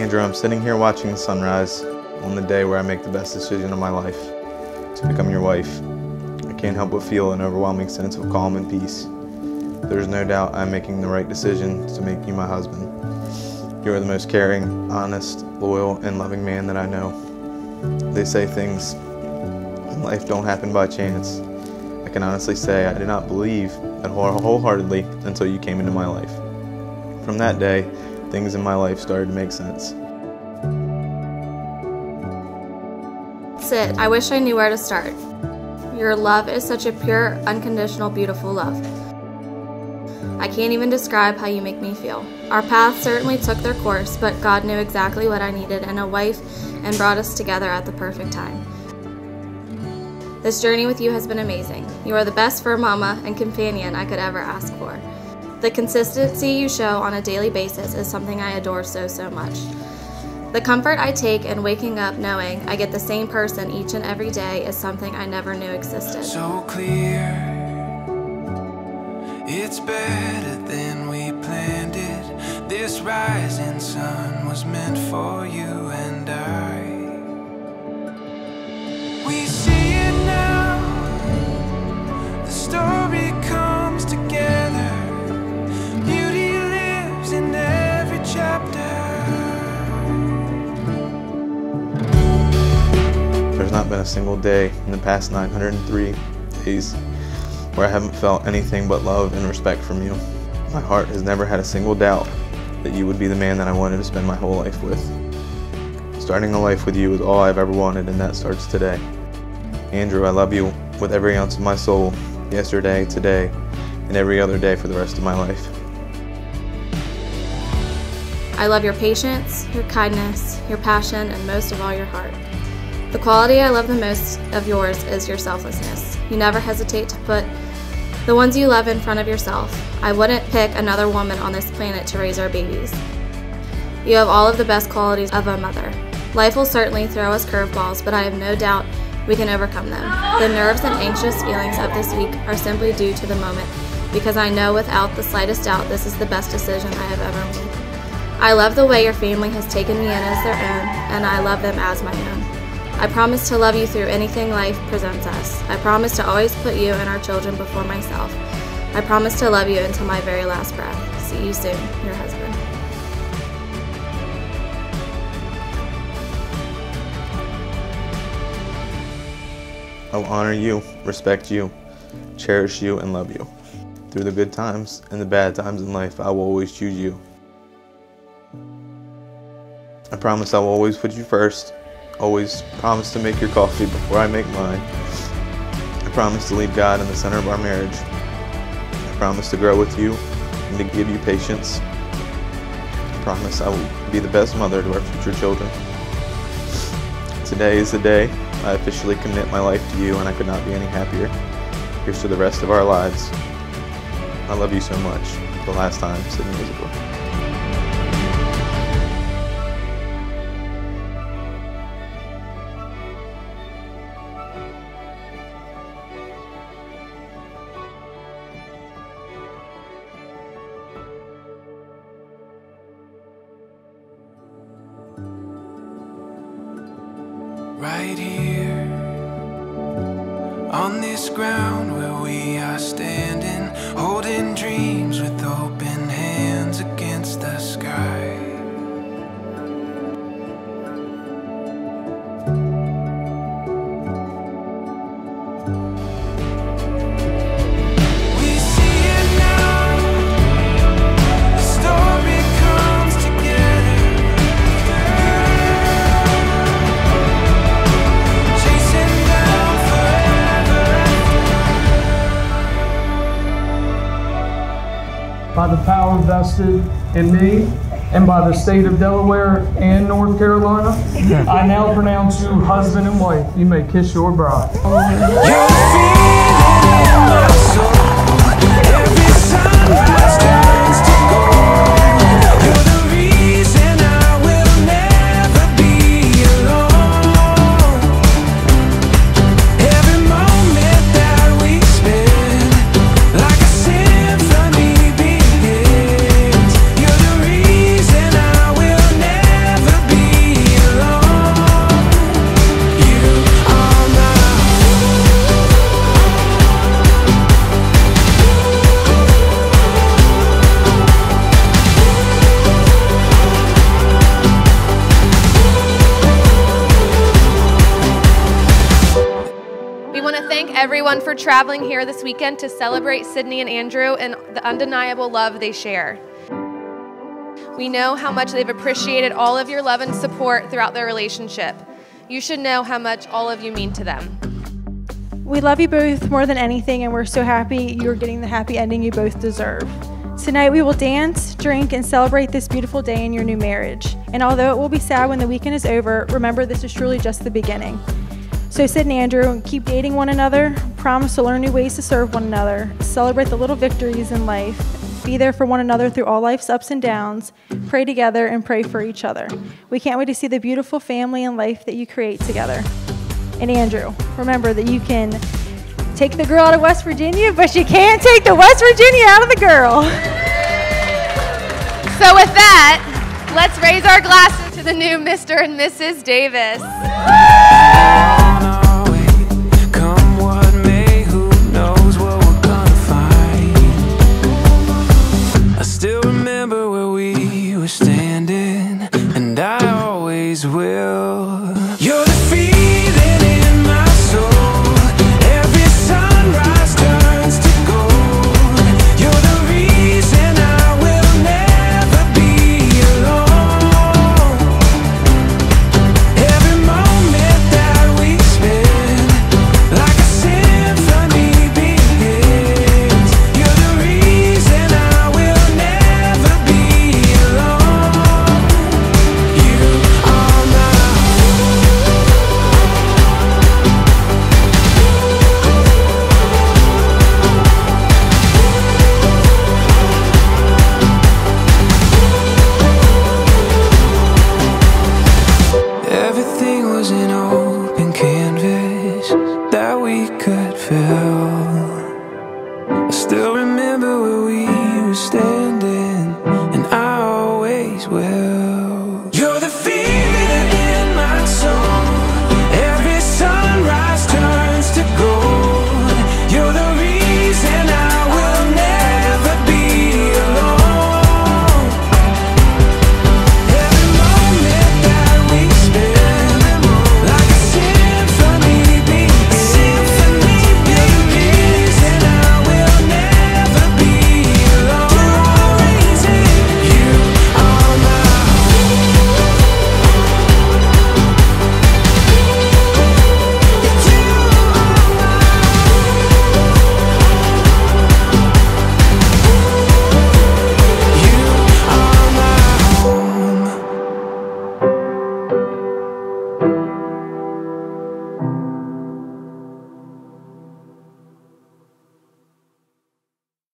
Andrew, I'm sitting here watching the sunrise on the day where I make the best decision of my life to become your wife. I can't help but feel an overwhelming sense of calm and peace. There's no doubt I'm making the right decision to make you my husband. You are the most caring, honest, loyal, and loving man that I know. They say things in life don't happen by chance. I can honestly say I did not believe that wholeheartedly until you came into my life. From that day, things in my life started to make sense. Sid, I wish I knew where to start. Your love is such a pure, unconditional, beautiful love. I can't even describe how you make me feel. Our paths certainly took their course, but God knew exactly what I needed and a wife and brought us together at the perfect time. This journey with you has been amazing. You are the best fur mama and companion I could ever ask for. The consistency you show on a daily basis is something I adore so, so much. The comfort I take in waking up knowing I get the same person each and every day is something I never knew existed. So clear, it's better than we planned it. This rising sun was meant for you and I. been a single day in the past 903 days where I haven't felt anything but love and respect from you. My heart has never had a single doubt that you would be the man that I wanted to spend my whole life with. Starting a life with you is all I've ever wanted, and that starts today. Andrew, I love you with every ounce of my soul, yesterday, today, and every other day for the rest of my life. I love your patience, your kindness, your passion, and most of all, your heart. The quality I love the most of yours is your selflessness. You never hesitate to put the ones you love in front of yourself. I wouldn't pick another woman on this planet to raise our babies. You have all of the best qualities of a mother. Life will certainly throw us curveballs, but I have no doubt we can overcome them. The nerves and anxious feelings of this week are simply due to the moment because I know without the slightest doubt this is the best decision I have ever made. I love the way your family has taken me in as their own, and I love them as my own. I promise to love you through anything life presents us. I promise to always put you and our children before myself. I promise to love you until my very last breath. See you soon, your husband. I will honor you, respect you, cherish you, and love you. Through the good times and the bad times in life, I will always choose you. I promise I will always put you first. Always promise to make your coffee before I make mine. I promise to leave God in the center of our marriage. I promise to grow with you and to give you patience. I promise I will be the best mother to our future children. Today is the day I officially commit my life to you, and I could not be any happier. Here's to the rest of our lives. I love you so much. The last time, Sydney Musical. Right here, on this ground by the power vested in me and by the state of Delaware and North Carolina, I now pronounce you husband and wife. You may kiss your bride. Everyone for traveling here this weekend to celebrate Sydney and Andrew and the undeniable love they share. We know how much they've appreciated all of your love and support throughout their relationship. You should know how much all of you mean to them. We love you both more than anything, and we're so happy you're getting the happy ending you both deserve. Tonight we will dance, drink, and celebrate this beautiful day in your new marriage. And although it will be sad when the weekend is over, remember this is truly just the beginning. So, Sid and Andrew, keep dating one another, promise to learn new ways to serve one another, celebrate the little victories in life, be there for one another through all life's ups and downs, pray together, and pray for each other. We can't wait to see the beautiful family and life that you create together. And, Andrew, remember that you can take the girl out of West Virginia, but you can't take the West Virginia out of the girl. So, with that, let's raise our glasses to the new Mr. and Mrs. Davis. could I still remember where we were staying